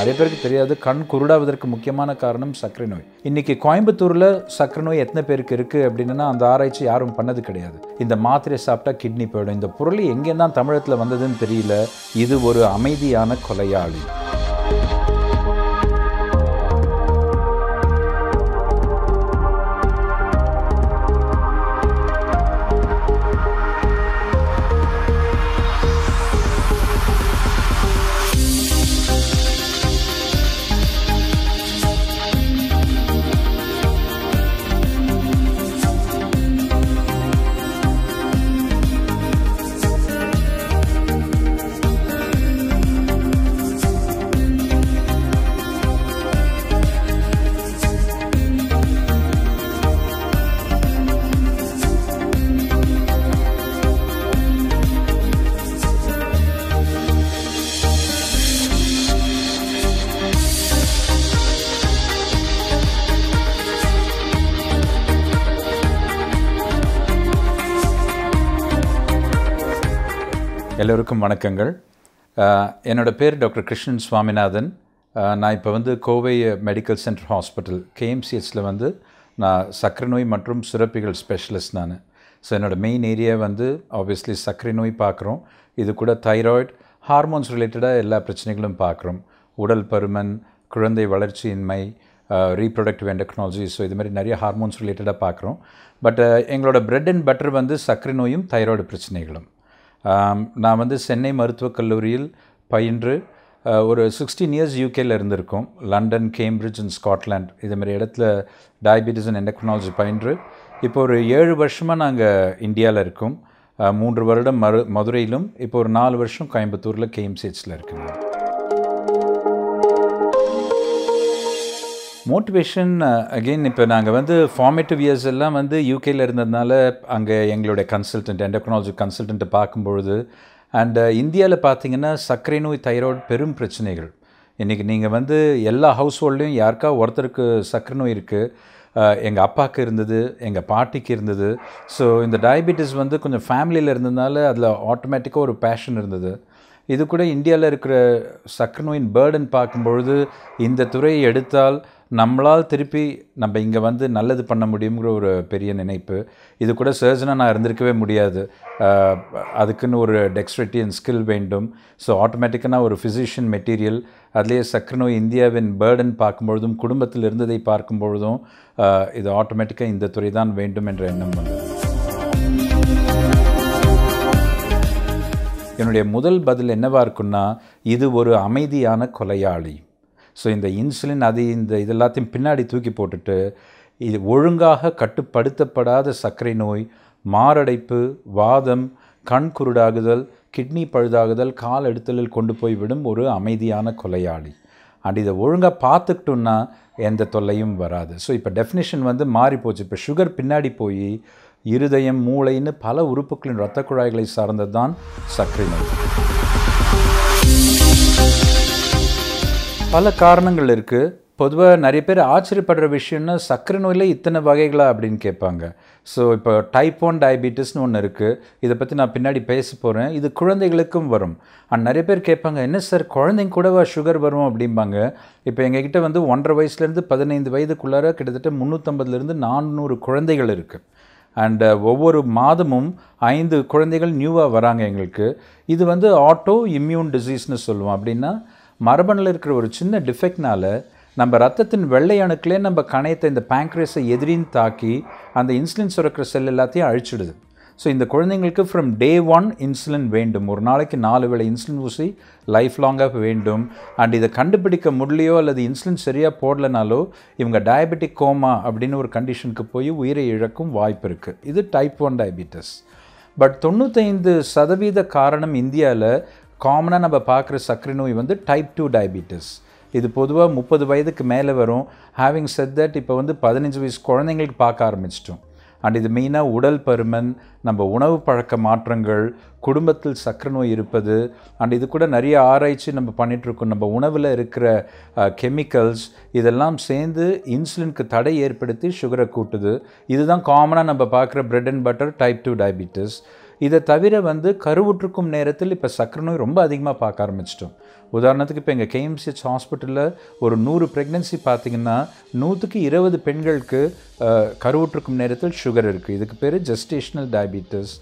நிறைய பேருக்கு தெரியாது. கண் குருடாவதற்கு முக்கியமான காரணம் சர்க்கரை நோய். இன்னைக்கு கோயம்புத்தூரில் சர்க்கரை நோய் எத்தனை பேருக்கு இருக்குது அப்படின்னா அந்த ஆராய்ச்சி யாரும் பண்ணது கிடையாது. இந்த மாத்திரை சாப்பிட்டா கிட்னி போயிடும். இந்த பொருள் எங்கே தான் தமிழகத்தில் வந்ததுன்னு தெரியல. இது ஒரு அமைதியான கொலையாளி. எல்லோருக்கும் வணக்கங்கள். என்னோடய பேர் டாக்டர் கிருஷ்ணன் சுவாமிநாதன். நான் இப்போ வந்து கோவை மெடிக்கல் சென்டர் ஹாஸ்பிட்டல் கேஎம்சிஎஸில் வந்து நான் சக்கரை நோய் மற்றும் சுரப்பிகள் ஸ்பெஷலிஸ்ட் நான். ஸோ என்னோடய மெயின் ஏரியா வந்து ஆப்வியஸ்லி சர்க்கரை நோய் பார்க்குறோம் இது கூட தைராய்டு ஹார்மோன்ஸ் ரிலேட்டடாக எல்லா பிரச்சனைகளும் பார்க்குறோம் உடல் பருமன் குழந்தை வளர்ச்சியின்மை ரீப்ரொடக்டிவ் எண்டக்னாலஜி ஸோ இது மாதிரி நிறைய ஹார்மோன்ஸ் ரிலேட்டடாக பார்க்குறோம் பட் எங்களோட பிரெட் அண்ட் பட்டர் வந்து சர்க்கரை நோயும் தைராய்டு பிரச்சனைகளும். நான் வந்து சென்னை மருத்துவக் கல்லூரியில் பயின்று ஒரு சிக்ஸ்டீன் இயர்ஸ் யூகேயில் இருந்திருக்கோம். லண்டன் கேம்பிரிட்ஜ் அண்ட் ஸ்காட்லாண்ட் இதுமாரி இடத்துல டயபெட்டிஸ் அண்ட் எண்டக்னாலஜி பயின்று. இப்போ ஒரு ஏழு வருஷமாக நாங்கள் இந்தியாவில் இருக்கோம். மூன்று வருடம் மறு மதுரையிலும் இப்போ ஒரு நாலு வருஷம் கோயம்புத்தூரில் கேஎம்சிஹெச்சில் இருக்குங்க மோட்டிவேஷன் அகெயின் இப்போ நாங்கள் வந்து ஃபார்மேட்டிவ் இயர்ஸ் எல்லாம் வந்து யூகேல இருந்ததுனால அங்கே எங்களுடைய கன்சல்டன்ட் எண்டக்னாலஜி கன்சல்டன்ட்டு பார்க்கும்பொழுது அண்டு uh, இந்தியாவில் பார்த்தீங்கன்னா சர்க்கரை நோய் தைராய்டு பெரும் பிரச்சனைகள். இன்றைக்கி நீங்கள் வந்து எல்லா ஹவுஸ் ஹோல்டையும் யாருக்கா ஒருத்தருக்கு சர்க்கரை நோய் இருக்குது எங்கள் அப்பாவுக்கு இருந்தது எங்கள் பாட்டிக்கு இருந்தது. ஸோ இந்த டயபெட்டிஸ் வந்து கொஞ்சம் ஃபேமிலியில் இருந்ததுனால அதில் ஆட்டோமேட்டிக்காக ஒரு பேஷன் இருந்தது. இது கூட இந்தியாவில் இருக்கிற சர்க்கரை நோயின் பேர்டன் பார்க்கும்பொழுது இந்த துறையை எடுத்தால் நம்மளால் திருப்பி நம்ம இங்கே வந்து நல்லது பண்ண முடியுங்கிற ஒரு பெரிய நினைப்பு. இது கூட சர்ஜனாக நான் இருந்திருக்கவே முடியாது. அதுக்குன்னு ஒரு டெக்ஸ்ட்ரிட்டி அண்ட் ஸ்கில் வேண்டும். ஸோ ஆட்டோமேட்டிக்கனாக ஒரு ஃபிசிஷியன் மெட்டீரியல் அதுலேயே சர்க்கரை நோய் இந்தியாவின் பேர்டன் பார்க்கும்பொழுதும் குடும்பத்தில் இருந்ததை பார்க்கும்பொழுதும் இது ஆட்டோமேட்டிக்காக இந்த துறை தான் வேண்டும் என்ற எண்ணம் வந்தது. என்னுடைய முதல் பதில் என்னவாக இருக்குன்னா இது ஒரு அமைதியான கொலையாளி. ஸோ இந்த இன்சுலின் அது இந்த இது எல்லாத்தையும் பின்னாடி தூக்கி போட்டுட்டு இது ஒழுங்காக கட்டுப்படுத்தப்படாத சர்க்கரை நோய் மாரடைப்பு வாதம் கண் குருடாகுதல் கிட்னி பழுதாகுதல் கால் எடுத்தலில் கொண்டு போய் விடும் ஒரு அமைதியான கொலையாளி. அண்ட் இதை ஒழுங்காக பார்த்துக்கிட்டோன்னா எந்த தொல்லையும் வராது. ஸோ இப்போ டெஃபினிஷன் வந்து மாறி போச்சு. இப்போ சுகர் பின்னாடி போய் இருதயம் மூளைன்னு பல உறுப்புகளின் இரத்த குழாய்களை சார்ந்தது தான் சர்க்கரை நோய். பல காரணங்கள் இருக்குது பொதுவாக நிறைய பேர் ஆச்சரியப்படுற விஷயம்னா சர்க்கரை நோயில் இத்தனை வகைகளா அப்படின்னு கேட்பாங்க. ஸோ இப்போ டைப் ஒன் டயபிட்டிஸ்னு ஒன்று இருக்குது இதை பற்றி நான் பின்னாடி பேச போகிறேன் இது குழந்தைகளுக்கும் வரும். அண்ட் நிறைய பேர் கேட்பாங்க என்ன சார் குழந்தைங்க கூடவா சுகர் வரும்? அப்படிம்பாங்க. இப்போ எங்ககிட்ட வந்து ஒன்றரை வயசுலேருந்து பதினைந்து வயதுக்குள்ளார கிட்டத்தட்ட முந்நூற்றம்பதுலேருந்து நானூறு குழந்தைகள் இருக்குது அண்ட் ஒவ்வொரு மாதமும் ஐந்து குழந்தைகள் நியூவாக வராங்க எங்களுக்கு. இது வந்து ஆட்டோ இம்யூன் டிசீஸ்னு சொல்லுவோம். அப்படின்னா மரபணில் இருக்கிற ஒரு சின்ன டிஃபெக்ட்னால நம்ம ரத்தத்தின் வெள்ளை அணுக்களே நம்ம கணையத்தை இந்த பேங்க்ரேஸை எதிரின்னு தாக்கி அந்த இன்சுலின் சுரக்கிற செல் எல்லாத்தையும் அழிச்சிடுது. ஸோ இந்த குழந்தைங்களுக்கு ஃப்ரம் டே ஒன் இன்சுலின் வேண்டும். ஒரு நாளைக்கு நாலு வேளை இன்சுலின் ஊசி லைஃப் லாங்காக வேண்டும். அண்ட் இதை கண்டுபிடிக்க முடியலையோ அல்லது இன்சுலின் சரியாக போடலனாலோ இவங்க டயபெட்டிக் கோமா அப்படின்னு ஒரு கண்டிஷனுக்கு போய் உயிரை இழக்கும் வாய்ப்பு இருக்குது இது டைப் ஒன் டயபிட்டிஸ் பட் தொண்ணூத்தைந்து சதவீத காரணம் இந்தியாவில் காமனாக நம்ம பார்க்குற சர்க்கரை நோய் வந்து டைப் டூ டயபிட்டிஸ் இது பொதுவாக முப்பது வயதுக்கு மேலே வரும். ஹேவிங் செட் தட் இப்போ வந்து பதினஞ்சு வயசு குழந்தைங்களுக்கு பார்க்க ஆரம்பிச்சிட்டோம். அண்ட் இது மெயினாக உடல் பருமன் நம்ம உணவு பழக்க மாற்றங்கள் குடும்பத்தில் சர்க்கரை நோய் இருப்பது அண்ட் இது கூட நிறைய ஆராய்ச்சி நம்ம பண்ணிகிட்ருக்கோம் நம்ம உணவில் இருக்கிற கெமிக்கல்ஸ் இதெல்லாம் சேர்ந்து இன்சுலினுக்கு தடை ஏற்படுத்தி சுகரை கூட்டுது. இதுதான் காமனாக நம்ம பார்க்குற bread and butter type two diabetes இதை தவிர வந்து கருவுற்றுக்கும் நேரத்தில் இப்போ சக்கரை நோய் ரொம்ப அதிகமாக பார்க்க ஆரம்பிச்சிட்டோம். உதாரணத்துக்கு இப்போ எங்கள் கேஎம்சிஹெச் ஹாஸ்பிட்டலில் ஒரு நூறு ப்ரெக்னென்சி பார்த்தீங்கன்னா நூற்றுக்கு இருபது பெண்களுக்கு கருவுற்றுக்கும் நேரத்தில் சுகர் இருக்குது இதுக்கு பேர் ஜெஸ்டேஷ்னல் டயபிட்டிஸ்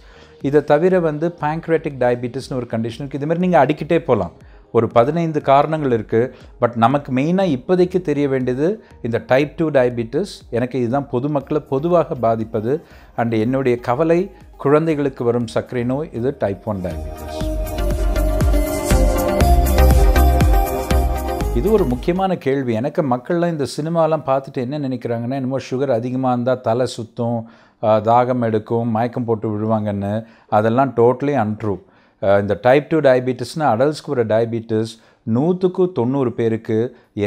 இதை தவிர வந்து பேங்க்ரேட்டிக் டயபிட்டிஸ்னு ஒரு கண்டிஷன் இருக்குது இது மாதிரி நீங்கள் அடிக்கிட்டே போகலாம் ஒரு பதினைந்து காரணங்கள் இருக்குது பட் நமக்கு மெயினாக இப்போதைக்கு தெரிய வேண்டியது இந்த டைப் டூ டயபிட்டிஸ் எனக்கு இதுதான் பொதுமக்களை பொதுவாக பாதிப்பது. அண்ட் என்னுடைய கவலை குழந்தைகளுக்கு வரும் சர்க்கரை நோய் இது டைப் ஒன் டயபிட்டிஸ் இது ஒரு முக்கியமான கேள்வி. எனக்கு மக்கள்லாம் இந்த சினிமாலாம் பார்த்துட்டு என்ன நினைக்கிறாங்கன்னா என்னமோ சுகர் அதிகமாக இருந்தால் தலை சுத்தும் தாகம் எடுக்கும் மயக்கம் போட்டு விழுவாங்கன்னு. அதெல்லாம் டோட்டலி அன்ட்ரூ இந்த டைப் டூ டயபிட்டிஸ்னால் அடல்ட்ஸ்க்கு வர டயபிட்டிஸ் நூற்றுக்கு தொண்ணூறு பேருக்கு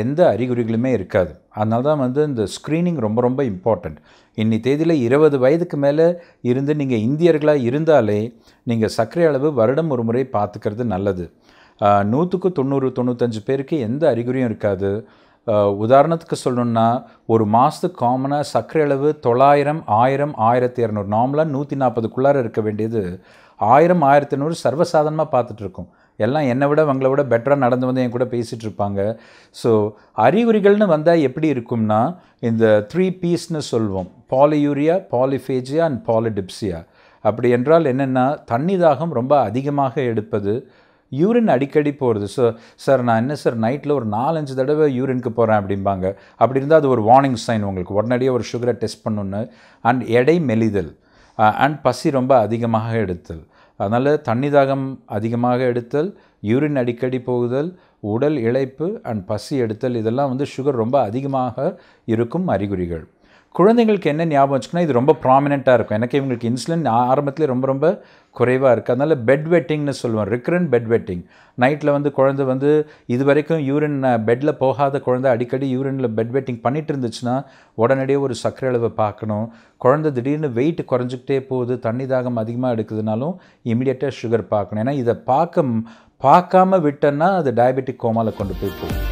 எந்த அறிகுறிகளுமே இருக்காது. அதனால தான் வந்து இந்த ஸ்க்ரீனிங் ரொம்ப ரொம்ப இம்பார்ட்டண்ட் இன்னி தேதியில் இருபது வயதுக்கு மேலே இருந்து நீங்கள் இந்தியர்களாக இருந்தாலே நீங்கள் சர்க்கரை அளவு வருடம் ஒரு முறை பார்த்துக்கிறது நல்லது. நூற்றுக்கு தொண்ணூறு தொண்ணூத்தஞ்சு பேருக்கு எந்த அறிகுறியும் இருக்காது. உதாரணத்துக்கு சொல்லணுன்னா ஒரு மாதத்துக்கு காமனாக சர்க்கரை அளவு தொள்ளாயிரம் ஆயிரம் ஆயிரத்தி இரநூறு நார்மலாக நூற்றி நாற்பதுக்குள்ளார இருக்க வேண்டியது ஆயிரம் ஆயிரத்தி ஐநூறு சர்வசாதாரணமாக பார்த்துட்ருக்கோம். எல்லாம் என்னை விட அவங்கள விட பெட்டராக நடந்து வந்து என் கூட பேசிகிட்டு இருப்பாங்க ஸோ அறிகுறிகள்னு வந்தால் எப்படி இருக்கும்னா இந்த த்ரீ பீஸ்னு சொல்வோம். பாலியூரியா பாலிஃபேஜியா அண்ட் பாலிடிப்சியா அப்படி என்றால் என்னென்னா தண்ணி தாகம் ரொம்ப அதிகமாக எடுப்பது யூரின் அடிக்கடி போகிறது ஸோ சார் நான் என்ன சார் நைட்டில் ஒரு நாலஞ்சு தடவை யூரினுக்கு போகிறேன் அப்படிம்பாங்க. அப்படி இருந்தால் அது ஒரு வார்னிங் சைன் உங்களுக்கு. உடனடியாக ஒரு சுகரை டெஸ்ட் பண்ணணுன்னு அண்ட் எடை மெலிதல். அண்ட் பசி ரொம்ப அதிகமாக எடுத்தல். அதனால் தண்ணி தாகம் அதிகமாக எடுத்தல் யூரின் அடிக்கடி போகுதல் உடல் இழைப்பு அண்ட் பசி எடுத்தல் இதெல்லாம் வந்து சுகர் ரொம்ப அதிகமாக இருக்கும் அறிகுறிகள். குழந்தைங்களுக்கு என்ன ஞாபகம் வச்சுக்கன்னா இது ரொம்ப ப்ராமினெண்ட்டாக இருக்கும். எனக்கு இவங்களுக்கு இன்சுலின் ஆரம்பத்திலே ரொம்ப ரொம்ப குறைவாக இருக்குது அதனால் பெட் வெட்டிங்னு சொல்லுவோம். ரிக்ரண்ட் பெட் வெட்டிங் நைட்டில் வந்து குழந்தை வந்து இது வரைக்கும் யூரின் பெட்டில் போகாத குழந்தை அடிக்கடி யூரினில் பெட் வெட்டிங் பண்ணிட்டு இருந்துச்சுன்னா உடனடியே ஒரு சர்க்கரை அளவை பார்க்கணும். குழந்தை திடீர்னு வெயிட் குறைஞ்சிக்கிட்டே போகுது. தண்ணி தாகம் அதிகமாக எடுக்குதுனாலும் இமீடியட்டாக சுகர் பார்க்கணும். ஏன்னா இதை பார்க்க பார்க்காம விட்டோன்னா அது டயபெட்டிக் கோமாவில் கொண்டு போய் போகும்.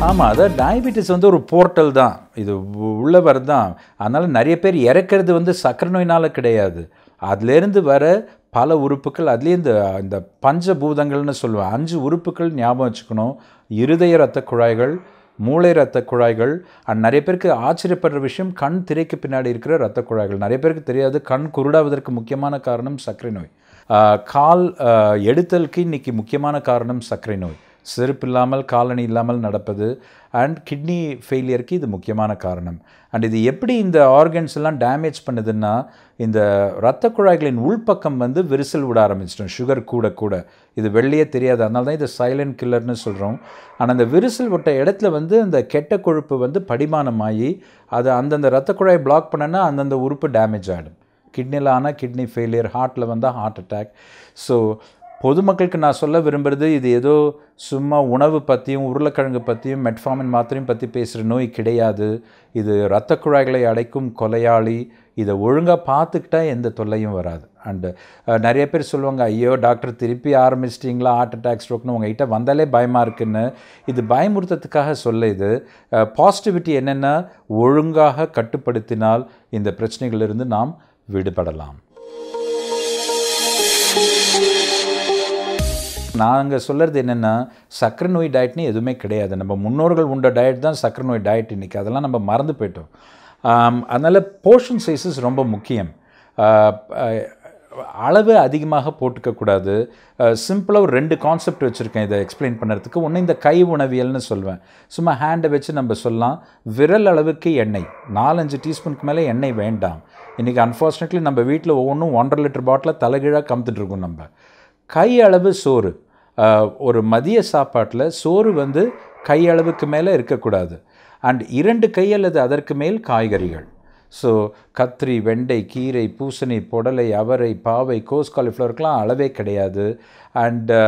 ஆமாம் அதான் டயபெட்டிஸ் வந்து ஒரு போர்ட்டல் தான். இது உ- உள்ளவர் தான். அதனால் நிறைய பேர் இறக்கிறது வந்து சக்கரை நோயினால் கிடையாது. அதுலேருந்து வர பல உறுப்புகள் அதுலேயும் இந்த இந்த பஞ்சபூதங்கள்னு சொல்லுவேன் அஞ்சு உறுப்புகள் ஞாபகம் வச்சுக்கணும். இருதய இரத்த குழாய்கள் மூளை ரத்த குழாய்கள் அண்ட் நிறைய பேருக்கு ஆச்சரியப்படுற விஷயம் கண் திரைக்கு பின்னாடி இருக்கிற ரத்த குழாய்கள். நிறைய பேருக்கு தெரியாது கண் குருடாவதற்கு முக்கியமான காரணம் சர்க்கரை நோய். கால் எடுத்தலுக்கு இன்னைக்கு முக்கியமான காரணம் சர்க்கரை நோய். செருப்பு இல்லாமல் காலணி இல்லாமல் நடப்பது அண்ட் கிட்னி ஃபெயிலியருக்கு இது முக்கியமான காரணம். அண்ட் இது எப்படி இந்த ஆர்கன்ஸ் எல்லாம் டேமேஜ் பண்ணுதுன்னா இந்த இரத்த குழாய்களின் உள்பக்கம் வந்து விரிசல் விட ஆரம்பிச்சிட்டோம் சுகர் கூட கூட. இது வெளியே தெரியாது அதனால தான் இது சைலண்ட் கில்லர்னு சொல்கிறோம் ஆனால் அந்த விரிசல் விட்ட இடத்துல வந்து அந்த கெட்ட கொழுப்பு வந்து படிமானமாகி அது அந்தந்த இரத்த குழாயை பிளாக் பண்ணனா அந்தந்த உறுப்பு டேமேஜ் ஆகிடும் கிட்னியில் ஆனால் கிட்னி ஃபெயிலியர் ஹார்ட்டில் வந்தால் ஹார்ட் அட்டாக் ஸோ பொதுமக்களுக்கு நான் சொல்ல விரும்புகிறது இது ஏதோ சும்மா உணவு பற்றியும் உருளைக்கிழங்கு பற்றியும் மெட்ஃபாமின் மாத்திரையும் பற்றி பேசுகிற நோய் கிடையாது. இது இரத்த குழாய்களை அடைக்கும் கொலையாளி. இதை ஒழுங்காக பார்த்துக்கிட்டா எந்த தொல்லையும் வராது. அண்டு நிறைய பேர் சொல்லுவாங்க ஐயோ டாக்டர் திருப்பி ஆரம்பிச்சிட்டிங்களா? ஹார்ட் அட்டாக் ஸ்ட்ரோக்னு உங்ககிட்ட வந்தாலே பயமாக இருக்குன்னு. இது பயமுறுத்தத்துக்காக சொல்ல இது. பாசிட்டிவிட்டி என்னென்னா ஒழுங்காக கட்டுப்படுத்தினால் இந்த பிரச்சனைகளிலிருந்து நாம் விடுபடலாம். நாங்கள் சொல்கிறது என்னென்னா சக்கரை நோய் டயட்னு எதுவுமே கிடையாது. நம்ம முன்னோர்கள் உண்ட டயட் தான் சக்கரை நோய் டயட் இன்றைக்கி அதெல்லாம் நம்ம மறந்து போயிட்டோம். அதனால் போர்ஷன் சைஸஸ் ரொம்ப முக்கியம். அளவு அதிகமாக போட்டுக்கக்கூடாது சிம்பிளாக ஒரு ரெண்டு கான்செப்ட் வச்சுருக்கேன். இதை எக்ஸ்பிளைன் பண்ணுறதுக்கு. ஒன்று இந்த கை உணவியல்னு சொல்வேன். சும்மா ஹேண்டை வச்சு நம்ம சொல்லலாம். விரல் அளவுக்கு எண்ணெய். நாலஞ்சு டீஸ்பூனுக்கு மேலே எண்ணெய் வேண்டாம். இன்றைக்கி அன்ஃபார்ச்சுனேட்லி நம்ம வீட்டில் ஒவ்வொன்றும் ஒன்றரை லிட்டர் பாட்டில் தலைகீழாக கமுத்துட்ருக்கோம் நம்ம. கை அளவு சோறு. ஒரு மதிய சாப்பாட்டில் சோறு வந்து கையளவுக்கு மேலே இருக்கக்கூடாது. அண்ட் இரண்டு கை அல்லது அதற்கு மேல் காய்கறிகள். ஸோ கத்திரி வெண்டை கீரை பூசணி புடலை அவரை பாவை கோஸ் காலிஃப்ளவருக்கெலாம் அளவே கிடையாது. அண்டு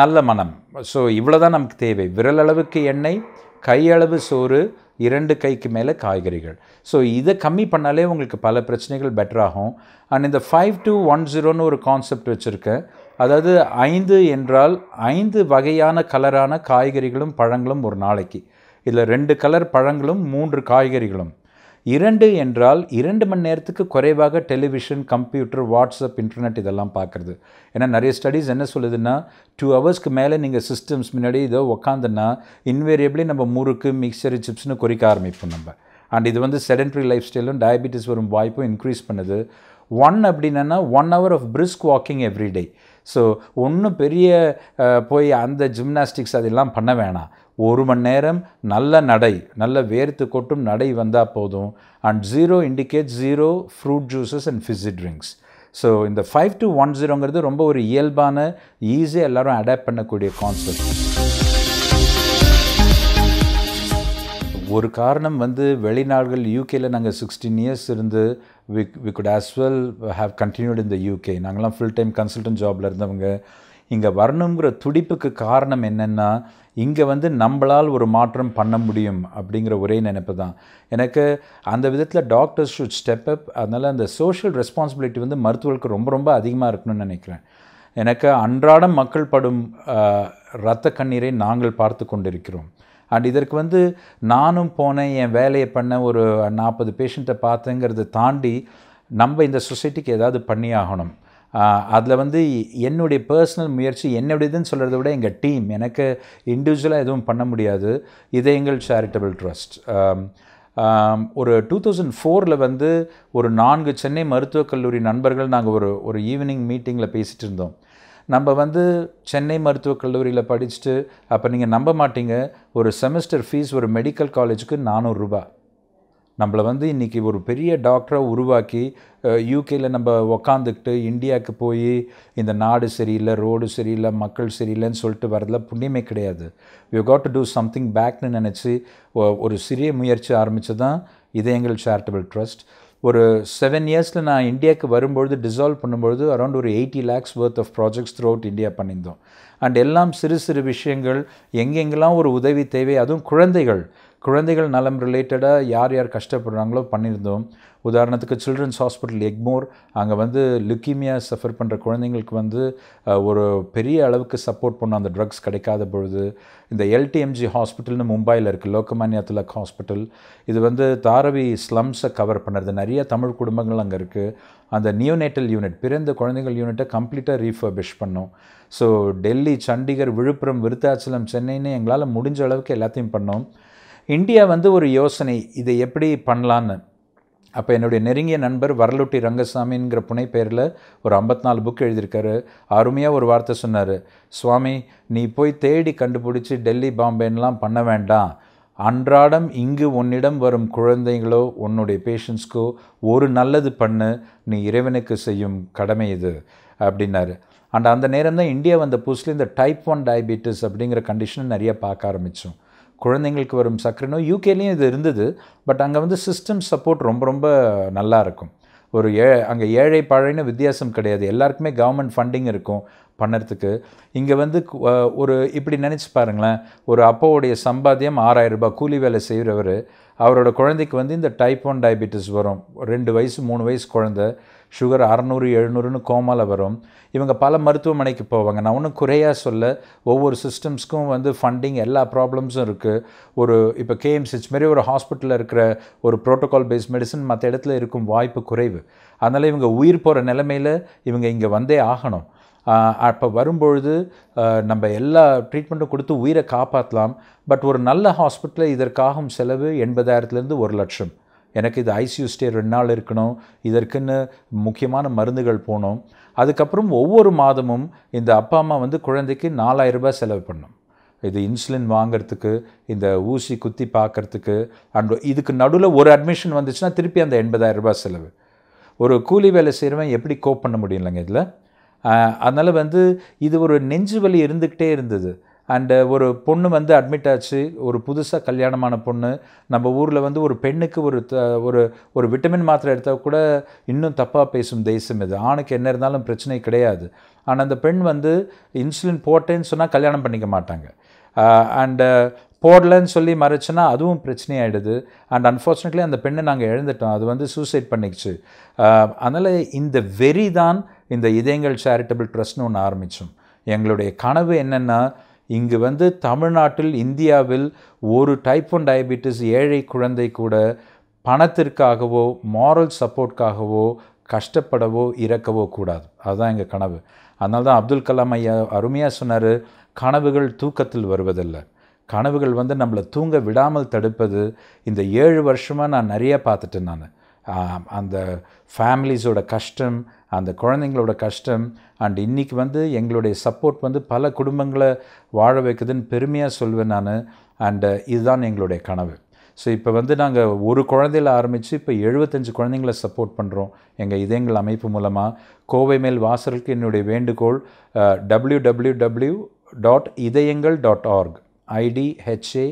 நல்ல மனம் ஸோ இவ்வளோ தான் நமக்கு தேவை. விரல் அளவுக்கு எண்ணெய் கையளவு சோறு இரண்டு கைக்கு மேலே காய்கறிகள். ஸோ இதை கம்மி பண்ணாலே உங்களுக்கு பல பிரச்சனைகள் பெட்டராகும் அண்ட் இந்த ஃபைவ் டூ ஒன் ஜீரோன்னு ஒரு கான்செப்ட் வச்சுருக்கேன். அதாவது ஐந்து என்றால் ஐந்து வகையான கலரான காய்கறிகளும் பழங்களும் ஒரு நாளைக்கு. இதில் ரெண்டு கலர் பழங்களும் மூன்று காய்கறிகளும். இரண்டு என்றால் இரண்டு மணி நேரத்துக்கு குறைவாக டெலிவிஷன் கம்ப்யூட்டர் வாட்ஸ்அப் இன்டர்நெட் இதெல்லாம் பார்க்குறது. ஏன்னா நிறைய ஸ்டடீஸ் என்ன சொல்லுதுன்னா டூ ஹவர்ஸ்க்கு மேலே நீங்கள் சிஸ்டம்ஸ் முன்னாடி இதோ உக்காந்துன்னா இன்வேரியபிளி நம்ம முறுக்கு மிக்சரு சிப்ஸ்னு குறிக்க ஆரம்பிப்போம் நம்ம. அண்ட் இது வந்து செடென்ட்ரி லைஃப் ஸ்டைலும் டயபிட்டிஸ் வரும் வாய்ப்பும் இன்க்ரீஸ் பண்ணுது. ஒன் அப்படின்னா one hour of brisk walking every day so ஒன்றும் பெரிய போய் அந்த ஜிம்னாஸ்டிக்ஸ் அதெல்லாம் பண்ண வேணாம். ஒரு மணி நேரம் நல்ல நடை நல்ல வேர்த்து கொட்டும் நடை வந்தால் போதும். And zero indicate zero fruit juices and fizzy drinks so இந்த ஃபைவ் டு ஒன் ஜீரோங்கிறது ரொம்ப ஒரு இயல்பான ஈஸியாக எல்லாரும் அடாப்ட் பண்ணக்கூடிய கான்செப்ட் ஒரு காரணம் வந்து வெளிநாடுகள் யூகேயில் நாங்கள் சிக்ஸ்டீன் இயர்ஸ் இருந்து we we could as well have continued இந்த யூகே நாங்களாம் ஃபுல் டைம் கன்சல்டன்ட் ஜாபில் இருந்தவங்க. இங்கே வரணுங்கிற துடிப்புக்கு காரணம் என்னென்னா இங்கே வந்து நம்மளால் ஒரு மாற்றம் பண்ண முடியும் அப்படிங்கிற ஒரே நினைப்பு தான். எனக்கு அந்த விதத்தில் டாக்டர்ஸ் ஷுட் ஸ்டெப் அப் அதனால் அந்த சோஷியல் ரெஸ்பான்சிபிலிட்டி வந்து மருத்துவர்களுக்கு ரொம்ப ரொம்ப அதிகமாக இருக்கணும்னு நினைக்கிறேன். எனக்கு அன்றாடம் மக்கள் படும் ரத்த இரத்த கண்ணீரை நாங்கள் பார்த்து கொண்டிருக்கிறோம். அண்ட் இதற்கு வந்து நானும் போனேன் என் வேலையை பண்ண ஒரு நாற்பது பேஷண்ட்டை பார்த்தேங்கிறத தாண்டி நம்ம இந்த சொசைட்டிக்கு ஏதாவது பண்ணி ஆகணும் அதில் வந்து என்னுடைய பர்சனல் முயற்சி என்னுடையதுன்னு சொல்கிறத விட எங்கள் டீம் எனக்கு இண்டிவிஜுவலாக எதுவும் பண்ண முடியாது. இது எங்கள் சேரிட்டபிள் ட்ரஸ்ட் ஒரு டூ தௌசண்ட் ஃபோரில் வந்து ஒரு நான்கு சென்னை மருத்துவக் கல்லூரி நண்பர்கள் நாங்கள் ஒரு ஒரு ஈவினிங் மீட்டிங்கில் பேசிகிட்டு இருந்தோம். நம்ம வந்து சென்னை மருத்துவக் கல்லூரியில் படிச்சுட்டு அப்போ நீங்கள் நம்ப மாட்டீங்க. ஒரு செமஸ்டர் ஃபீஸ் ஒரு மெடிக்கல் காலேஜுக்கு நானூறுரூபா. நம்மளை வந்து இன்றைக்கி ஒரு பெரிய டாக்டரை உருவாக்கி யூகேயில் நம்ம உக்காந்துக்கிட்டு இந்தியாவுக்கு போய் இந்த நாடு சரியில்லை ரோடு சரியில்லை மக்கள் சரியில்லைன்னு சொல்லிட்டு வரதில் புண்ணியமே கிடையாது. You got to do something பேக்னு நினச்சி ஒரு சிறிய முயற்சி ஆரம்பித்து தான் இதயங்கள் சேரிட்டபிள் ட்ரஸ்ட் ஒரு செவன் இயர்ஸில் நான் இந்தியாவுக்கு வரும்பொழுது டிசால்வ் பண்ணும்பொழுது அரௌண்ட் ஒரு eighty lakhs worth of projects throughout India பண்ணியிருந்தோம். அண்ட் எல்லாம் சிறு சிறு விஷயங்கள் எங்கெங்கெல்லாம் ஒரு உதவி தேவை அதுவும் குழந்தைகள். குழந்தைகள் நலம் ரிலேட்டடாக யார் யார் கஷ்டப்படுறாங்களோ பண்ணியிருந்தோம். உதாரணத்துக்கு சில்ட்ரன்ஸ் ஹாஸ்பிட்டல் எக்மோர் அங்கே வந்து லுக்கீமியா சஃபர் பண்ணுற குழந்தைங்களுக்கு வந்து ஒரு பெரிய அளவுக்கு சப்போர்ட் பண்ண அந்த ட்ரக்ஸ் கிடைக்காத பொழுது இந்த எல்டிஎம்ஜி ஹாஸ்பிட்டல்னு மும்பையில் இருக்குது லோக்கமானியா திலக் ஹாஸ்பிட்டல் இது வந்து தாரவி ஸ்லம்ஸை கவர் பண்ணுறது. நிறைய தமிழ் குடும்பங்கள் அங்கே இருக்குது அந்த நியோனேட்டல் யூனிட் பிறந்த குழந்தைகள் யூனிட்டை கம்ப்ளீட்டாக ரீஃபர்பிஷ் பண்ணோம். ஸோ டெல்லி சண்டிகர் விழுப்புரம் விருத்தாச்சலம் சென்னைன்னு எங்களால் முடிஞ்ச அளவுக்கு எல்லாத்தையும் பண்ணோம். இந்தியா வந்து ஒரு யோசனை இதை எப்படி பண்ணலான்னு. அப்போ என்னுடைய நெருங்கிய நண்பர் வரலுட்டி ரங்கசாமிங்கிற புனைப்பெயரில் ஒரு 54 நாலு புக் எழுதியிருக்காரு. அருமையாக ஒரு வார்த்தை சொன்னார். சுவாமி நீ போய் தேடி கண்டுபிடிச்சி டெல்லி பாம்பேன்னெலாம் பண்ண வேண்டாம். அன்றாடம் இங்கு உன்னிடம் வரும் குழந்தைகளோ உன்னுடைய பேஷண்ட்ஸ்க்கோ ஒரு நல்லது பண்ணு. நீ இறைவனுக்கு செய்யும் கடமை இது அப்படின்னாரு. அண்ட் அந்த நேரம் தான் இந்தியா வந்த புதுசில் இந்த டைப் ஒன் டயபிட்டிஸ் அப்படிங்கிற கண்டிஷனை நிறைய பார்க்க ஆரம்பித்தோம் குழந்தைங்களுக்கு வரும் சர்க்கரை நோய் யூகேலேயும் இது இருந்தது பட் அங்கே வந்து சிஸ்டம் சப்போர்ட் ரொம்ப ரொம்ப நல்லா இருக்கும். ஒரு ஏ அங்கே ஏழை பழைன்னு வித்தியாசம் கிடையாது. எல்லாருக்குமே கவர்மெண்ட் ஃபண்டிங் இருக்கும். பண்ணுறதுக்கு. இங்கே வந்து ஒரு இப்படி நினச்சி பாருங்களேன். ஒரு அப்பாவுடைய சம்பாத்தியம் ஆறாயிரம் ரூபாய் கூலி வேலை செய்கிறவர் அவரோட குழந்தைக்கு வந்து இந்த டைப் ஒன் டயபிட்டிஸ் வரும். ரெண்டு வயசு மூணு வயசு குழந்த சுகர் அறநூறு எழுநூறுன்னு கோமால வரும். இவங்க பல மருத்துவமனைக்கு போவாங்க. நான் ஒன்றும் குறையாக சொல்ல. ஒவ்வொரு சிஸ்டம்ஸ்க்கும் வந்து ஃபண்டிங் எல்லா ப்ராப்ளம்ஸும் இருக்குது ஒரு இப்போ கேஎம்சிஹெச் மாரி ஒரு ஹாஸ்பிட்டலில் இருக்கிற ஒரு ப்ரோட்டோகால் பேஸ்ட் மெடிசன் மற்ற இடத்துல இருக்கும் வாய்ப்பு குறைவு. அதனால் இவங்க உயிர் போகிற நிலைமையில் இவங்க இங்கே வந்தே ஆகணும். அப்போ வரும்பொழுது நம்ம எல்லா ட்ரீட்மெண்ட்டும் கொடுத்து உயிரை காப்பாற்றலாம் பட் ஒரு நல்ல ஹாஸ்பிட்டலில் இதற்காகும் செலவு எண்பதாயிரத்துலேருந்து ஒரு லட்சம். எனக்கு இது ஐசியூ ஸ்டே ரெண்டு நாள் இருக்கணும். இதற்குன்னு முக்கியமான மருந்துகள் போகணும். அதுக்கப்புறம் ஒவ்வொரு மாதமும் இந்த அப்பா அம்மா வந்து குழந்தைக்கு 4000 ரூபாய் செலவு பண்ணும். இது இன்சுலின் வாங்கிறதுக்கு இந்த ஊசி குத்தி பார்க்குறதுக்கு அண்ட் இதுக்கு நடுவில் ஒரு அட்மிஷன் வந்துச்சுன்னா திருப்பி அந்த எண்பதாயிரரூபா செலவு. ஒரு கூலி வேலை செய்கிறவன் எப்படி கோப் பண்ண முடியும் இல்லைங்க இதில்? அதனால் வந்து இது ஒரு நெஞ்சு வலி இருந்துக்கிட்டே இருந்தது. அண்டு ஒரு பொண்ணு வந்து அட்மிட் ஆச்சு. ஒரு புதுசாக கல்யாணமான பொண்ணு. நம்ம ஊரில் வந்து ஒரு பெண்ணுக்கு ஒரு த ஒரு ஒரு விட்டமின் மாத்திரை எடுத்தால் கூட இன்னும் தப்பாக பேசும் தேசம் இது. ஆணுக்கு என்ன இருந்தாலும் பிரச்சனை கிடையாது. ஆனால் அந்த பெண் வந்து இன்சுலின் போட்டேன்னு சொன்னால் கல்யாணம் பண்ணிக்க மாட்டாங்க. அண்டு போடலன்னு சொல்லி மறைச்சுன்னா அதுவும் பிரச்சனையாயிடுது. அண்ட் அன்ஃபார்ச்சுனேட்லி அந்த பெண்ணை நாங்கள் எழுந்துட்டோம் அது வந்து சூசைட் பண்ணிக்கிச்சு. அதனால் இந்த வெறி தான் இந்த இதயங்கள் சேரிட்டபிள் ட்ரஸ்ட்னு ஒன்று ஆரம்பித்தோம் எங்களுடைய கனவு என்னென்னா இங்கு வந்து தமிழ்நாட்டில் இந்தியாவில் ஒரு டைப் ஒன் டயபிட்டிஸ் ஏழை குழந்தை கூட பணத்திற்காகவோ மாரல் சப்போர்ட்காகவோ கஷ்டப்படவோ இறக்கவோ கூடாது. அதுதான் எங்கள் கனவு. அதனால தான் அப்துல் கலாம் ஐயா அருமையாக சொன்னார் கனவுகள் தூக்கத்தில் வருவதில்லை. கனவுகள் வந்து நம்மளை தூங்க விடாமல் தடுப்பது இந்த ஏழு வருஷமாக நான் நிறைய பார்த்துட்டேன் நான். அந்த ஃபேமிலிஸோட கஷ்டம் அந்த குழந்தைங்களோட கஷ்டம் அண்ட் இன்றைக்கி வந்து எங்களுடைய சப்போர்ட் வந்து பல குடும்பங்களை வாழ வைக்குதுன்னு பெருமையாக சொல்வேன் நான் அண்டு இதுதான் எங்களுடைய கனவு. ஸோ இப்போ வந்து நாங்கள் ஒரு குழந்தையில ஆரம்பித்து இப்போ எழுபத்தஞ்சு குழந்தைங்கள சப்போர்ட் பண்ணுறோம் எங்கள் இதயங்கள் அமைப்பு மூலமாக கோவை மேல் வாசலுக்கு என்னுடைய வேண்டுகோள் W W W dot Idhayangal dot org I D H A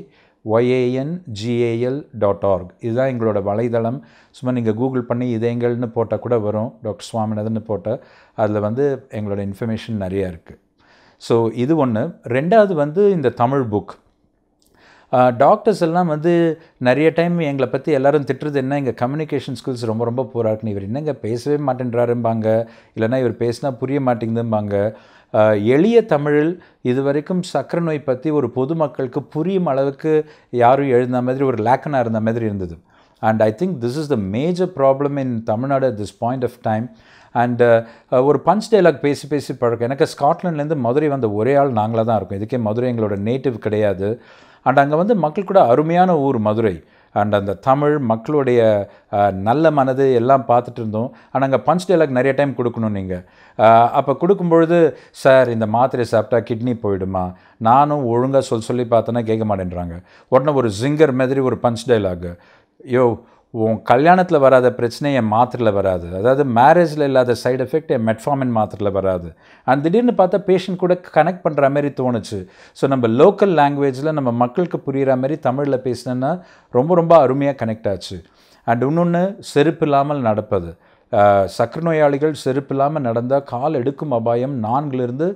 Y A N G A L dot org இதுதான் எங்களோட வலைதளம். சும்மா நீங்கள் கூகுள் பண்ணி இதயங்கள்னு போட்டால் கூட வரும். டாக்டர் சுவாமிநாதன் போட்டால் அதில் வந்து எங்களோட இன்ஃபர்மேஷன் நிறையா இருக்குது ஸோ இது ஒன்று ரெண்டாவது வந்து இந்த தமிழ் புக் டாக்டர்ஸ் எல்லாம் வந்து நிறைய டைம் எங்களை பற்றி எல்லாரும் திட்டுறது என்ன? எங்கள் கம்யூனிகேஷன் ஸ்கில்ஸ் ரொம்ப ரொம்ப போராட்டம் இவர் என்னங்க பேசவே மாட்டேன்றாரும்பாங்க. இல்லைன்னா இவர் பேசினா புரிய மாட்டேங்குதும்பாங்க. எளிய தமிழில் இதுவரைக்கும் சக்கரை நோய் பற்றி ஒரு பொதுமக்களுக்கு புரியும் அளவுக்கு யாரும் எழுந்த மாதிரி ஒரு லேக்கனாக இருந்த மாதிரி இருந்தது. And I think this is the major problem in Tamil Nadu at this point of time and ஒரு பஞ்ச் டைலாக் பேசி பேசி பழக்கம். எனக்கு ஸ்காட்லாண்ட்லேருந்து மதுரை வந்த ஒரே ஆள் நாங்களாக தான் இருக்கோம். இதுக்கே மதுரை எங்களோட நேட்டிவ் கிடையாது. அண்ட் அங்கே வந்து மக்கள் கூட அருமையான ஊர் மதுரை. அண்ட் அந்த தமிழ் மக்களுடைய நல்ல மனது எல்லாம் பார்த்துட்டு இருந்தோம். ஆனால் அங்கே பஞ்ச் டைலாக் நிறைய டைம் கொடுக்கணும் நீங்கள் அப்போ கொடுக்கும்பொழுது சார் இந்த மாத்திரை சாப்பிட்டா கிட்னி போயிடுமா? நானும் ஒழுங்காக சொல் சொல்லி பார்த்தேன்னா கேட்க மாட்டேன்றாங்க. உடனே ஒரு ஜிங்கர் மாதிரி ஒரு பஞ்ச் டைலாக் யோ உன் கல்யாணத்தில் வராத பிரச்சனை என் மாத்திரையில் வராது. அதாவது மேரேஜில் இல்லாத சைடு எஃபெக்ட் என் மெட்ஃபார்மின் மாத்திரையில் வராது. அண்ட் திடீர்னு பார்த்தா பேஷண்ட் கூட கனெக்ட் பண்ணுற மாதிரி தோணுச்சு. ஸோ நம்ம லோக்கல் லாங்குவேஜில் நம்ம மக்களுக்கு புரிகிற மாதிரி தமிழில் பேசினேன்னா ரொம்ப ரொம்ப அருமையாக கனெக்ட் ஆச்சு. அண்ட் இன்னொன்று செருப்பு இல்லாமல் நடப்பது. சக்கர நோயாளிகள் செருப்பு இல்லாமல் நடந்தால் கால் எடுக்கும் அபாயம் நான்கிலிருந்து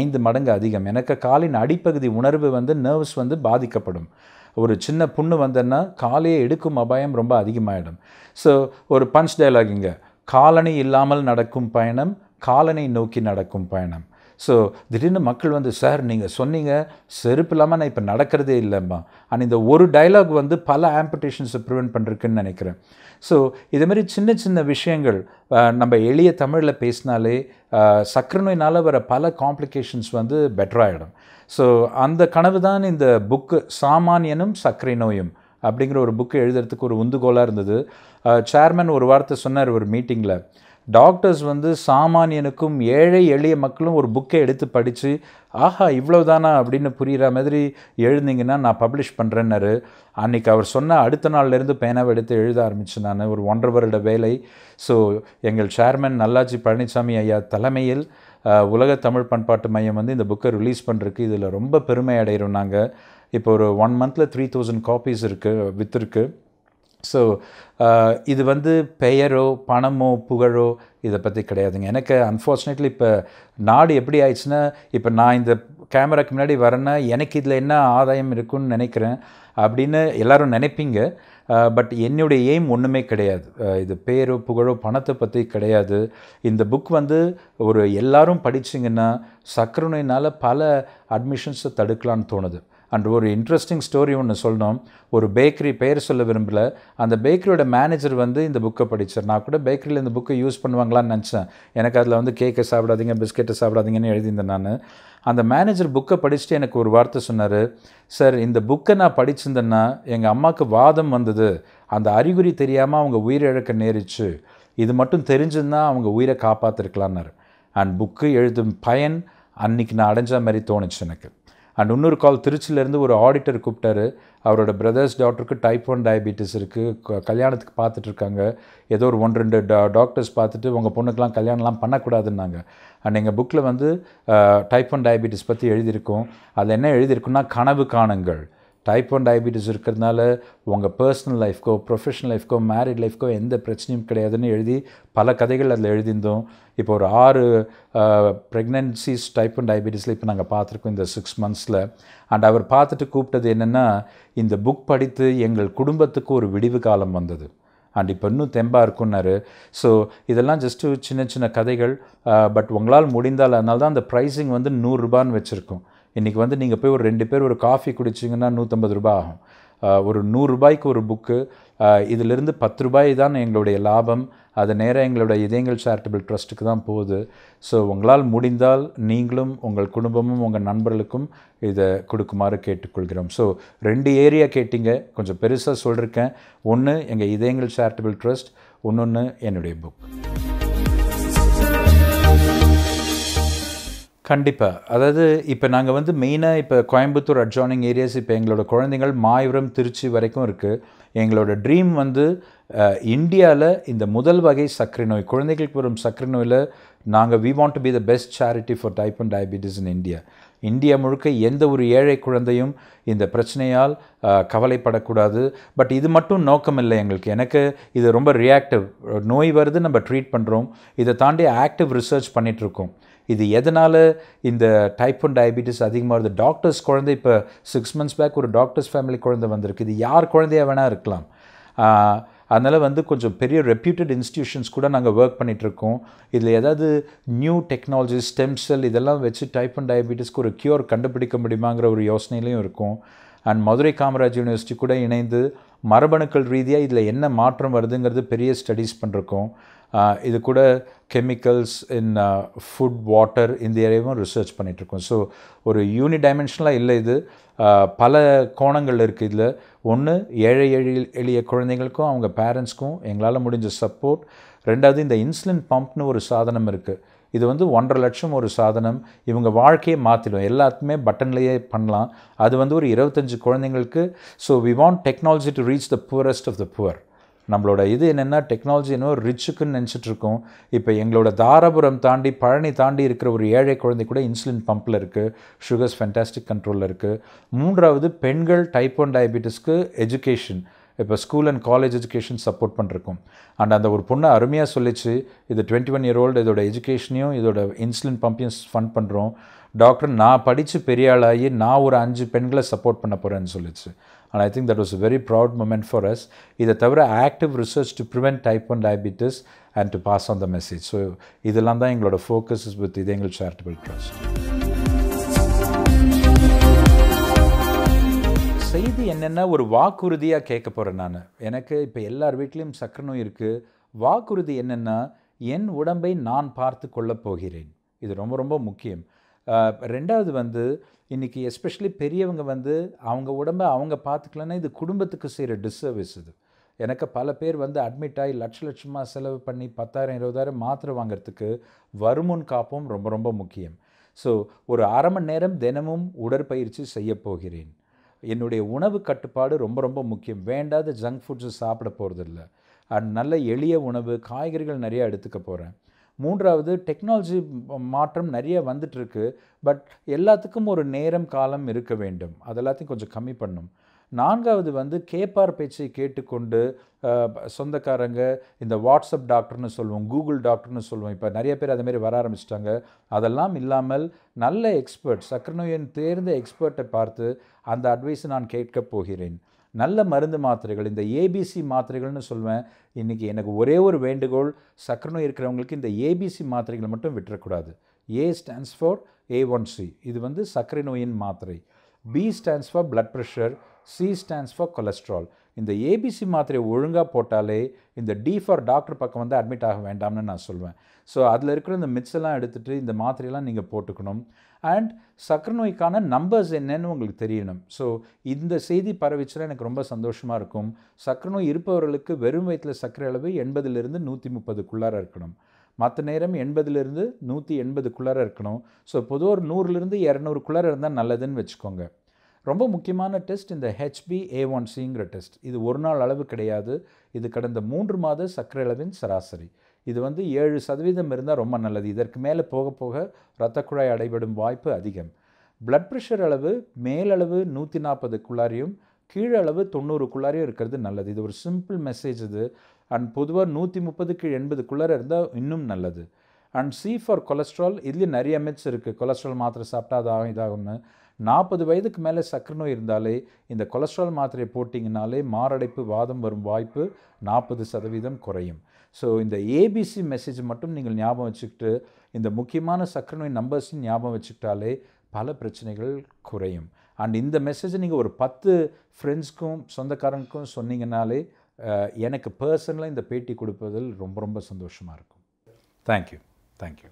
ஐந்து மடங்கு அதிகம். எனக்கு காலின் அடிப்பகுதி உணர்வு வந்து நர்வ்ஸ் வந்து பாதிக்கப்படும். ஒரு சின்ன புண்ணு வந்தேன்னா காலையே எடுக்கும் அபாயம் ரொம்ப அதிகமாகிடும் ஸோ ஒரு பஞ்ச் டயலாக் இங்கே. காலணி இல்லாமல் நடக்கும் பயணம் காலனை நோக்கி நடக்கும் பயணம். ஸோ திடீர்னு மக்கள் வந்து சார் நீங்கள் சொன்னீங்க செருப்பு இல்லாமல் நான் இப்போ நடக்கிறதே இல்லைம்மா. அண்ட் இந்த ஒரு டயலாக் வந்து பல ஆம்பிடேஷன்ஸை ப்ரிவெண்ட் பண்ணுறதுக்குன்னு நினைக்கிறேன். ஸோ மாதிரி சின்ன சின்ன விஷயங்கள் நம்ம எளிய தமிழில் பேசினாலே சக்கரை நோயினால் வர பல காம்ப்ளிகேஷன்ஸ் வந்து பெட்டராகிடும் ஸோ அந்த கனவு தான் இந்த புக்கு சாமானியனும் சர்க்கரை நோயும் அப்படிங்கிற ஒரு புக்கு எழுதுறதுக்கு ஒரு உந்துகோலாக இருந்தது. சேர்மன் ஒரு வார்த்தை சொன்னார் ஒரு மீட்டிங்கில் டாக்டர்ஸ் வந்து சாமானியனுக்கும் ஏழை எளிய மக்களும் ஒரு புக்கை எடுத்து படித்து ஆஹா இவ்வளோதானா அப்படின்னு புரிகிற மாதிரி எழுதிங்கன்னா நான் பப்ளிஷ் பண்ணுறேன்னாரு அன்றைக்கி அவர் சொன்ன அடுத்த நாள்லேருந்து பேனாவை எடுத்து எழுத ஆரம்பித்தேன் நான். ஒரு ஒன்றரை வருட வேலை. ஸோ எங்கள் சேர்மன் நல்லாஜி பழனிசாமி ஐயா தலைமையில் உலக தமிழ் பண்பாட்டு மையம் வந்து இந்த புக்கை ரிலீஸ் பண்ணுறதுக்கு இதில் ரொம்ப பெருமை அடைகிறோம் நாங்கள் இப்போ ஒரு ஒன் மந்தில் த்ரீ தௌசண்ட் காப்பீஸ் இருக்குது விற்றுருக்கு ஸோ uh, இது வந்து பெயரோ பணமோ புகழோ இதை பற்றி கிடையாதுங்க. எனக்கு அன்ஃபார்ச்சுனேட்லி இப்போ நாடு எப்படி ஆயிடுச்சுன்னா இப்போ நான் இந்த கேமராக்கு முன்னாடி வரேன்னா எனக்கு இதில் என்ன ஆதாயம் இருக்குன்னு நினைக்கிறேன் அப்படின்னு எல்லாரும் நினைப்பீங்க. பட் என்னுடைய எய்ம் ஒன்றுமே கிடையாது. இது பேரோ புகழோ பணத்தை பற்றி கிடையாது. இந்த புக் வந்து ஒரு எல்லாரும் படிச்சிங்கன்னா சக்கரை நோயினால் பல அட்மிஷன்ஸை தடுக்கலான்னு தோணுது. அண்ட் ஒரு இன்ட்ரெஸ்டிங் ஸ்டோரி ஒன்று சொல்லணும் ஒரு பேக்கரி பெயர் சொல்ல விரும்பல. அந்த பேக்கரியோட மேனேஜர் வந்து இந்த புக்கை படித்தார் நான் கூட பேக்கரியில் இந்த புக்கை யூஸ் பண்ணுவாங்களான்னு நினச்சேன். எனக்கு அதில் வந்து கேக்கை சாப்பிடாதீங்க பிஸ்கெட்டை சாப்பிடாதீங்கன்னு எழுதியிருந்தேன் நான். அந்த மேனேஜர் புக்கை படிச்சுட்டு எனக்கு ஒரு வார்த்தை சொன்னார். சார் இந்த புக்கை நான் படிச்சிருந்தேன்னா எங்கள் அம்மாவுக்கு வாதம் வந்தது. அந்த அறிகுறி தெரியாமல் அவங்க உயிரிழக்க நேரிச்சு. இது மட்டும் தெரிஞ்சுன்னா அவங்க உயிரை காப்பாற்றிருக்கலான்னாரு அண்ட் புக்கு எழுதும் பயன் அன்னைக்கு நான் அடைஞ்ச மாதிரி தோணுச்சு எனக்கு. அண்ட் இன்னொரு கால் திருச்சியிலேருந்து ஒரு ஆடிட்டர் கூப்பிட்டாரு. அவரோட பிரதர்ஸ் டாக்டருக்கு டைப் ஒன் டயபிட்டிஸ் இருக்குது கல்யாணத்துக்கு பார்த்துட்டு இருக்காங்க. ஏதோ ஒரு ஒன்று ரெண்டு டா டாக்டர்ஸ் பார்த்துட்டு உங்கள் பொண்ணுக்கெலாம் கல்யாணம்லாம் பண்ணக்கூடாதுன்னாங்க. அண்ட் எங்கள் புக்கில் வந்து டைப் ஒன் டயபிட்டிஸ் பற்றி எழுதியிருக்கோம். அதில் என்ன எழுதியிருக்குன்னா கனவு காணுங்கள். டைப் ஒன் டயபிட்டிஸ் இருக்கிறதுனால உங்கள் பர்சனல் லைஃப்க்கோ ப்ரொஃபஷனல் லைஃப்க்கோ மேரிட் லைஃப்க்கோ எந்த பிரச்சனையும் கிடையாதுன்னு எழுதி பல கதைகள் அதில் எழுதியிருந்தோம். இப்போ ஒரு ஆறு ப்ரெக்னன்சிஸ் டைப் ஒன் டயபிட்டிஸில் இப்போ நாங்கள் பார்த்துருக்கோம் இந்த சிக்ஸ் மந்த்ஸில் அண்ட் அவர் பார்த்துட்டு கூப்பிட்டது என்னென்னா இந்த புக் படித்து எங்கள் குடும்பத்துக்கு ஒரு விடிவு காலம் வந்தது. அண்ட் இப்போ இன்னும் தெம்பாக இருக்குன்னாரு ஸோ இதெல்லாம் ஜஸ்ட்டு சின்ன சின்ன கதைகள். பட் உங்களால் முடிந்தால் அதனால தான் அந்த ப்ரைஸிங் வந்து நூறுரூபான்னு வச்சுருக்கோம். இன்றைக்கி வந்து நீங்கள் போய் ஒரு ரெண்டு பேர் ஒரு காஃபி குடிச்சிங்கன்னா நூற்றம்பது ரூபாய் ஆகும். ஒரு நூறுரூபாய்க்கு ஒரு புக்கு இதிலிருந்து பத்து ரூபாய் தான் எங்களுடைய லாபம். அது நேராக எங்களுடைய இதயங்கள் சேரிட்டபிள் ட்ரஸ்ட்டுக்கு தான் போகுது. ஸோ உங்களால் முடிந்தால் நீங்களும் உங்கள் குடும்பமும் உங்கள் நண்பர்களுக்கும் இதை கொடுக்குமாறு கேட்டுக்கொள்கிறோம். ஸோ ரெண்டு ஏரியா கேட்டிங்க. கொஞ்சம் பெருசாக சொல்லியிருக்கேன் ஒன்று எங்கள் இதயங்கள் சேரிட்டபிள் ட்ரஸ்ட் இன்னொன்று என்னுடைய புக் கண்டிப்பாக அதாவது இப்போ நாங்கள் வந்து மெயினாக இப்போ கோயம்புத்தூர் அட்ஜானிங் ஏரியாஸ் இப்போ எங்களோட குழந்தைகள் மாயூரம் திருச்சி வரைக்கும் இருக்குது எங்களோட ட்ரீம் வந்து இந்தியாவில் இந்த முதல் வகை சர்க்கரை நோய் குழந்தைகளுக்கு வரும் சர்க்கரை நோயில் நாங்கள் we want to be the best charity for type and diabetes in India India முழுக்க எந்த ஒரு ஏழை குழந்தையும் இந்த பிரச்சனையால் கவலைப்படக்கூடாது. பட் இது மட்டும் நோக்கம் இல்லை எங்களுக்கு. எனக்கு இது ரொம்ப ரியாக்டிவ் நோய் வருது நம்ம ட்ரீட் பண்ணுறோம் இதை தாண்டி ஆக்டிவ் ரிசர்ச் பண்ணிகிட்ருக்கோம் இது எதனால் இந்த டைப் ஒன் டயபிட்டிஸ் அதிகமாக இருக்குது டாக்டர்ஸ் குழந்தை இப்போ சிக்ஸ் மந்த்ஸ் பேக் ஒரு டாக்டர்ஸ் ஃபேமிலி குழந்தை வந்திருக்கு. இது யார் குழந்தையாக வேணால் இருக்கலாம். அதனால் வந்து கொஞ்சம் பெரிய ரெப்யூட்டட் இன்ஸ்டியூஷன்ஸ் கூட நாங்கள் ஒர்க் பண்ணிகிட்ருக்கோம் இதில் ஏதாவது நியூ டெக்னாலஜி ஸ்டெம் செல் இதெல்லாம் வச்சு டைப் ஒன் டயபிட்டிஸ்க்கு ஒரு க்யூர் கண்டுபிடிக்க முடியுமாங்கிற ஒரு யோசனையிலையும் இருக்கும். அண்ட் மதுரை காமராஜ் யூனிவர்சிட்டி கூட இணைந்து மரபணுக்கள் ரீதியாக இதில் என்ன மாற்றம் வருதுங்கிறது பெரிய ஸ்டடீஸ் பண்ணிருக்கோம். இது கூட கெமிக்கல்ஸ் இன் ஃபுட் வாட்டர் இந்த ஏரியாவும் ரிசர்ச் பண்ணிகிட்ருக்கோம் ஸோ ஒரு யூனி டைமென்ஷனலாக இல்லை இது. பல கோணங்கள் இருக்குது இதில். ஒன்று ஏழை எளிய எளிய குழந்தைங்களுக்கும் அவங்க பேரண்ட்ஸ்க்கும் எங்களால் முடிஞ்ச சப்போர்ட் ரெண்டாவது இந்த இன்சுலின் பம்ப்னு ஒரு சாதனம் இருக்குது இது வந்து ஒன்றரை லட்சம் ஒரு சாதனம். இவங்க வாழ்க்கையை மாற்றிடும் எல்லாத்துமே பட்டன்லேயே பண்ணலாம். அது வந்து ஒரு இருபத்தஞ்சு குழந்தைங்களுக்கு. So we want technology to reach the poorest of the poor நம்மளோட இது என்னென்னா டெக்னாலஜி இன்னும் ரிச்சுக்குன்னு நினச்சிட்டு இருக்கோம் இப்போ எங்களோட தாராபுரம் தாண்டி பழனி தாண்டி இருக்கிற ஒரு ஏழை குழந்தை கூட இன்சுலின் பம்பில் இருக்குது சுகர்ஸ் ஃபென்டாஸ்டிக் கண்ட்ரோலில் இருக்குது மூன்றாவது பெண்கள் டைப் ஒன் டயபிட்டிஸ்க்கு எஜுகேஷன் இப்போ school and college education support பண்ணிருக்கோம். அண்ட் அந்த ஒரு பொண்ணை அருமையாக சொல்லிச்சு இது டுவெண்ட்டி ஒன் இயர் ஓல்டு இதோட எஜுகேஷனையும் இதோட இன்சுலின் பம்பையும் ஃபண்ட் பண்ணுறோம் டாக்டர் நான் படித்து பெரிய ஆளாகி நான் ஒரு அஞ்சு பெண்களை சப்போர்ட் பண்ண போகிறேன்னு சொல்லிச்சு. And I think that was a very proud moment for us இதை தவிர active research to prevent type one diabetes and to pass on the message so இதெல்லாம் தான் எங்களோட focus with Idhayangal charitable trust இது என்னென்னா ஒரு வாக்குறுதியாக கேட்க போகிறேன் நான். எனக்கு இப்போ எல்லார் வீட்லேயும் சக்கரை நோய் இருக்குது வாக்குறுதி என்னென்னா என் உடம்பை நான் பார்த்து கொள்ளப் போகிறேன். இது ரொம்ப ரொம்ப முக்கியம். ரெண்டாவது வந்து இன்றைக்கி எஸ்பெஷலி பெரியவங்க வந்து அவங்க உடம்பை அவங்க பார்த்துக்கலன்னா இது குடும்பத்துக்கு செய்கிற டிஸ்சர்வீஸ் இது. எனக்கு பல பேர் வந்து அட்மிட் ஆகி லட்ச லட்சமாக செலவு பண்ணி பத்தாயிரம் இருபதாயிரம் மாத்திரை வாங்குறதுக்கு வருமுன் காப்பும் ரொம்ப ரொம்ப முக்கியம். ஸோ ஒரு அரை மணி நேரம் தினமும் உடற்பயிற்சி செய்ய போகிறேன். என்னுடைய உணவு கட்டுப்பாடு ரொம்ப ரொம்ப முக்கியம். வேண்டாத ஜங்க் ஃபுட்ஸு சாப்பிட போகிறதில்ல அண்ட் நல்ல எளிய உணவு காய்கறிகள் நிறையா எடுத்துக்க போகிறேன் மூன்றாவது டெக்னாலஜி மாற்றம் நிறைய வந்துட்டுருக்கு பட் எல்லாத்துக்கும் ஒரு நேரம் காலம் இருக்க வேண்டும். அதெல்லாத்தையும் கொஞ்சம் கம்மி பண்ணும். நான்காவது வந்து கேப்பார் பேச்சை கேட்டுக்கொண்டு சொந்தக்காரங்க இந்த வாட்ஸ்அப் டாக்டர்னு சொல்லுவோம் கூகுள் டாக்டர்னு சொல்லுவோம் இப்போ நிறைய பேர் அதுமாரி வர ஆரம்பிச்சிட்டாங்க. அதெல்லாம் இல்லாமல் நல்ல எக்ஸ்பர்ட் சக்கரை நோயின் தேர்ந்த எக்ஸ்பர்ட்டை பார்த்து அந்த அட்வைஸை நான் கேட்கப் போகிறேன். நல்ல மருந்து மாத்திரைகள் இந்த ஏபிசி மாத்திரைகள்னு சொல்வேன். இன்றைக்கி எனக்கு ஒரே ஒரு வேண்டுகோள் சக்கரை நோய் இருக்கிறவங்களுக்கு இந்த ஏபிசி மாத்திரைகளை மட்டும் விட்டுறக்கூடாது. A stands for A one C இது வந்து சர்க்கரை நோயின் மாத்திரை. B stands for blood pressure C stands for cholesterol இந்த ஏபிசி மாத்திரையை ஒழுங்காக போட்டாலே இந்த டி ஃபார் டாக்டர் பக்கம் வந்து அட்மிட் ஆக வேண்டாம்னு நான் சொல்வேன். ஸோ அதில் இருக்கிற இந்த மிட்ஸ் எல்லாம் எடுத்துகிட்டு இந்த மாத்திரையெல்லாம் நீங்கள் போட்டுக்கணும். அண்ட் சக்கர நோய்க்கான நம்பர்ஸ் என்னன்னு உங்களுக்கு தெரியணும். ஸோ இந்த செய்தி பரவிச்சுன்னா எனக்கு ரொம்ப சந்தோஷமாக இருக்கும். சக்கர நோய் இருப்பவர்களுக்கு வெறும் வயிற்றில் சர்க்கரை அளவு எண்பதுலேருந்து நூற்றி முப்பதுக்குள்ளார இருக்கணும். மற்ற நேரம் எண்பதுலேருந்து நூற்றி எண்பதுக்குள்ளார இருக்கணும். ஸோ பொதுவாக ஒரு நூறுலேருந்து இரநூறுக்குள்ளார இருந்தால் நல்லதுன்னு வச்சுக்கோங்க. ரொம்ப முக்கியமான டெஸ்ட் இந்த ஹெச்பி ஏ ஒன் சிங்கிற டெஸ்ட். இது ஒரு நாள் அளவு கிடையாது. இது கடந்த மூன்று மாத சர்க்கரை அளவின் சராசரி. இது வந்து ஏழு சதவீதம் இருந்தால் ரொம்ப நல்லது. இதற்கு மேலே போக போக இரத்த குழாய் அடைபடும் வாய்ப்பு அதிகம். பிளட் ப்ரெஷர் அளவு மேலளவு நூற்றி நாற்பதுக்குள்ளாரையும் கீழளவு தொண்ணூறுக்குள்ளாரையும் இருக்கிறது நல்லது. இது ஒரு சிம்பிள் மெசேஜ் இது. அண்ட் பொதுவாக நூற்றி முப்பது கீழ் எண்பதுக்குள்ளார இருந்தால் இன்னும் நல்லது. அண்ட் சி ஃபார் கொலஸ்ட்ரால் இதுலேயும் நிறைய மிட்ஸ் இருக்குது கொலஸ்ட்ரால் மாத்திரை சாப்பிட்டா அதாகும் இதாகும்னு. நாற்பது வயதுக்கு மேலே சக்கரை நோய் இருந்தாலே இந்த கொலஸ்ட்ரால் மாத்திரையை போட்டிங்கனாலே மாரடைப்பு வாதம் வரும் வாய்ப்பு நாற்பது சதவீதம் குறையும். ஸோ இந்த ஏபிசி மெசேஜ் மட்டும் நீங்கள் ஞாபகம் வச்சுக்கிட்டு இந்த முக்கியமான சக்கரை நோய் நம்பர்ஸையும் ஞாபகம் வச்சுக்கிட்டாலே பல பிரச்சனைகள் குறையும். அண்ட் இந்த மெசேஜை நீங்கள் ஒரு பத்து ஃப்ரெண்ட்ஸ்க்கும் சொந்தக்காரனுக்கும் சொன்னீங்கனாலே எனக்கு பர்சனலாக இந்த பேட்டி கொடுப்பதில் ரொம்ப ரொம்ப சந்தோஷமாக இருக்கும். Thank you thank you